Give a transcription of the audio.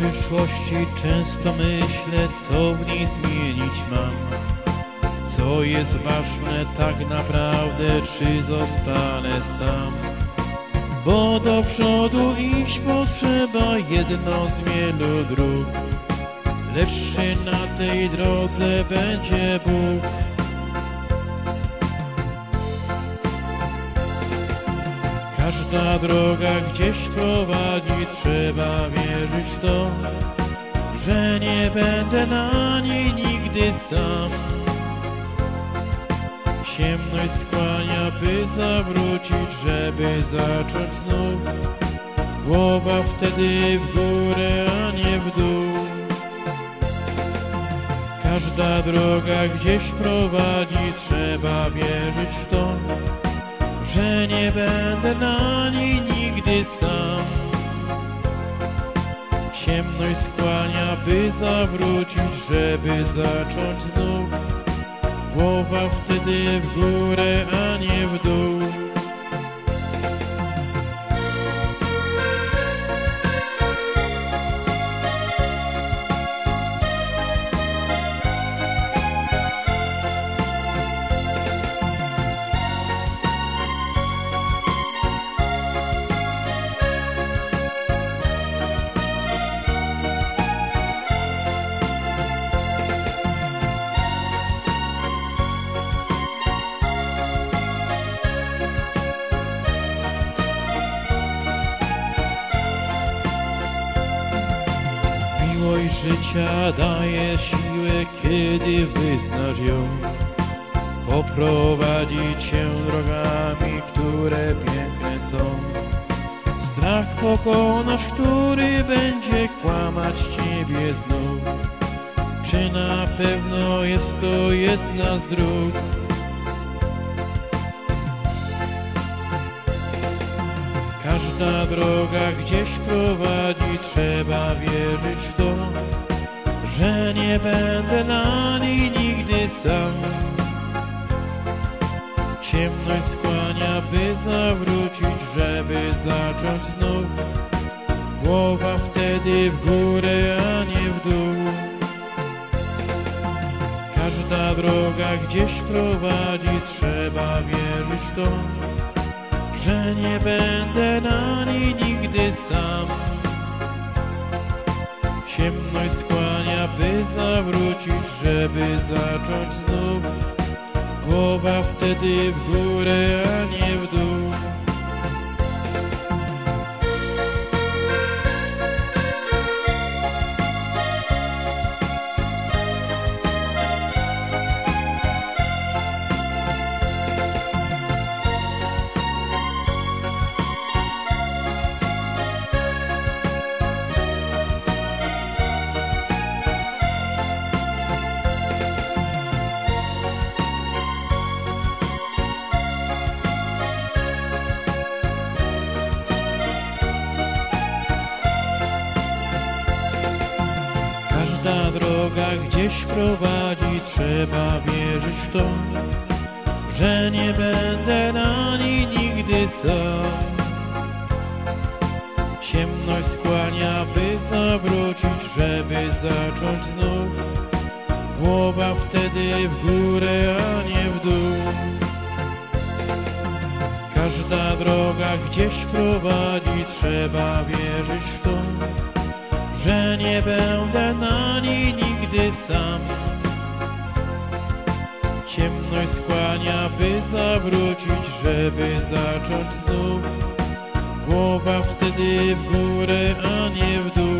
przyszłości często myślę, co w niej zmienić mam. Co jest ważne tak naprawdę, czy zostanę sam? Bo do przodu iść potrzeba jedno z wielu dróg. Lecz czy na tej drodze będzie Bóg? Każda droga gdzieś prowadzi, trzeba wierzyć w to, że nie będę na niej nigdy sam. Ciemność skłania, by zawrócić, żeby zacząć znów. Głowa wtedy w górę, a nie w dół. Każda droga gdzieś prowadzi, trzeba wierzyć w to, że nie będę na niej nigdy sam. Ciemność skłania, by zawrócić, żeby zacząć znów. Głowa wtedy w górę, Miłość życia daje siłę, kiedy wyznasz ją. Poprowadzi cię drogami, które piękne są. Strach pokonasz, który będzie kłamać ciebie znów. Czy na pewno jest to jedna z dróg? Każda droga gdzieś prowadzi, nie będę na niej nigdy sam. Ciemność skłania, by zawrócić, żeby zacząć znów. Głowa wtedy w górę, a nie w dół. Każda droga gdzieś prowadzi, trzeba wierzyć w to, że nie będę na niej zawrócić, żeby zacząć znów. Głowa wtedy w górę, a nie Każda droga gdzieś prowadzi, trzeba wierzyć w to, że nie będę na niej nigdy sam. Ciemność skłania, by zawrócić, żeby zacząć znów. Głowa wtedy w górę, a nie w dół. Każda droga gdzieś prowadzi, trzeba wierzyć w to, że nie będę sam. Ciemność skłania, by zawrócić, żeby zacząć znów. Głowa wtedy w górę, a nie w dół.